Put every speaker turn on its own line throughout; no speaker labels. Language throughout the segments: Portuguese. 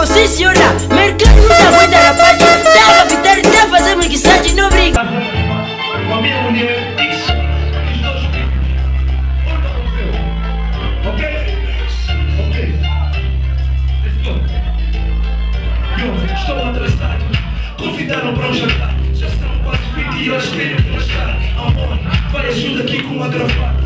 digo sim senhora Mercado da moeda rapaz Tá a capitão, tá fazendo mixagem, não brinca
Com a minha mulher, isso. Os que. Ok? Ok. Eu. Convidaram para um jantar. Já são quase 20 horas, querem relaxar. Amor, vai ajuda aqui com a gravata.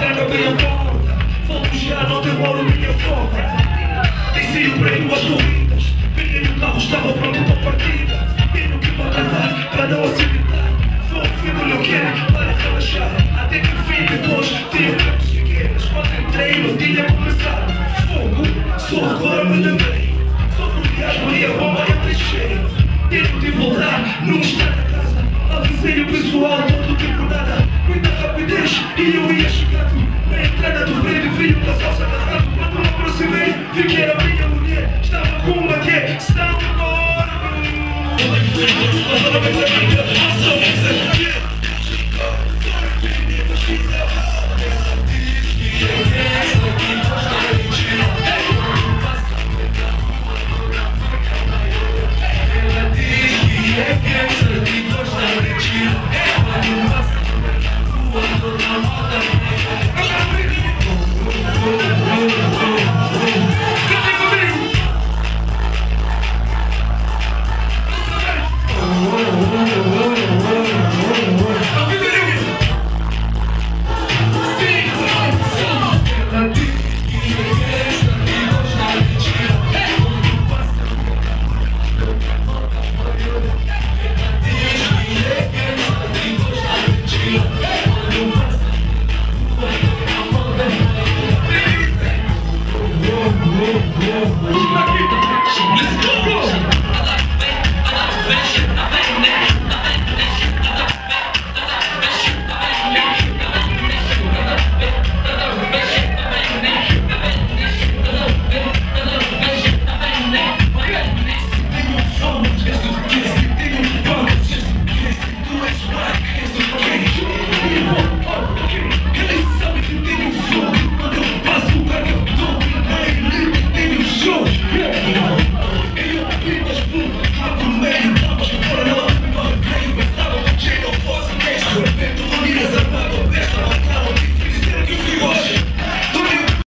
Traga bem a porta. Volto já, não demoro minha volta. Desci o prêmio às corridas. Peguei o carro, estava pronto para a partida. Tenho que levar para não acidentar. Vou ouvir o que para relaxar. Até que fim, depois tenho conseguir. Mas quando entrei, não tinha começado. Fogo, só agora me lembrei. De asma e a bomba eu deixei. Tenho de voltar, não está na casa. Avisei o pessoal, Thank you.